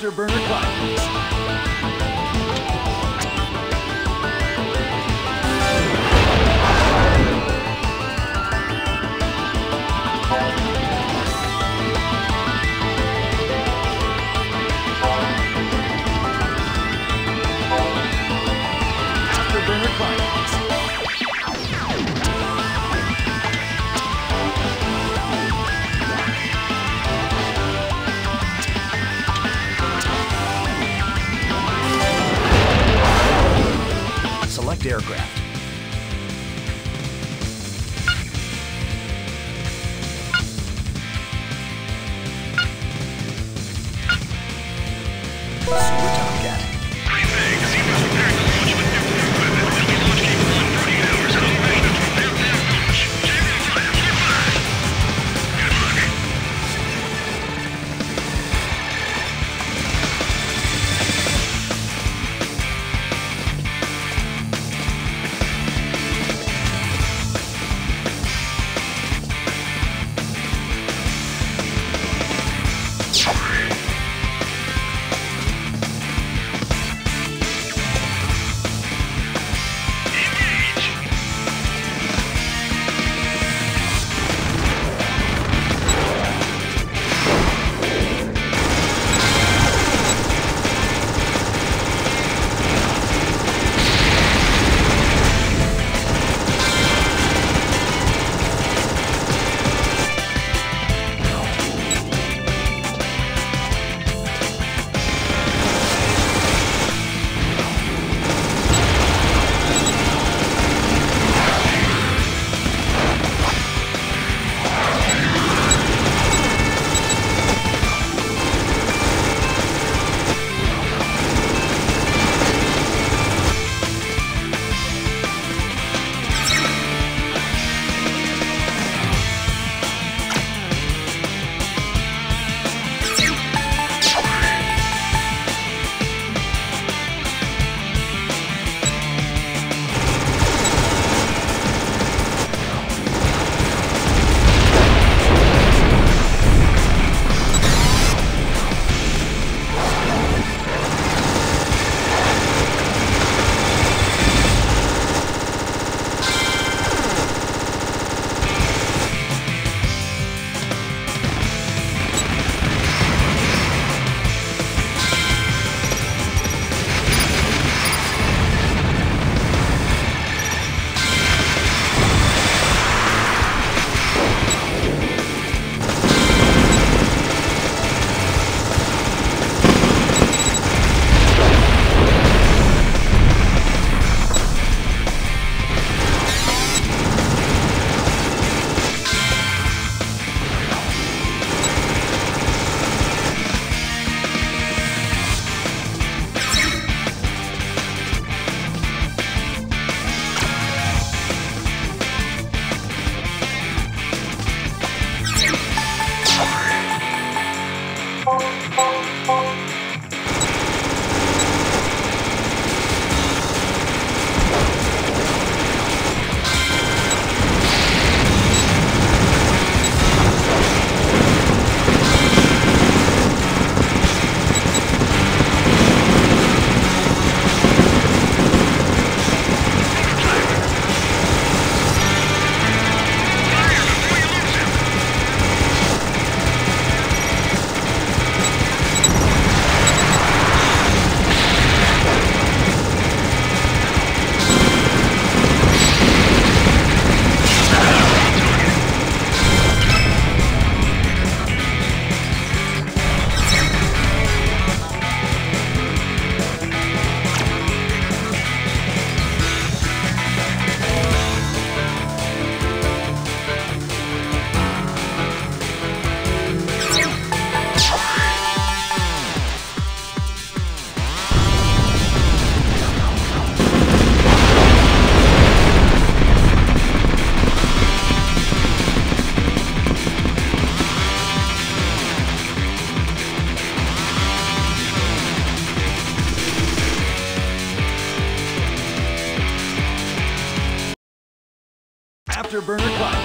Afterburner Climax. Select Afterburner Climax.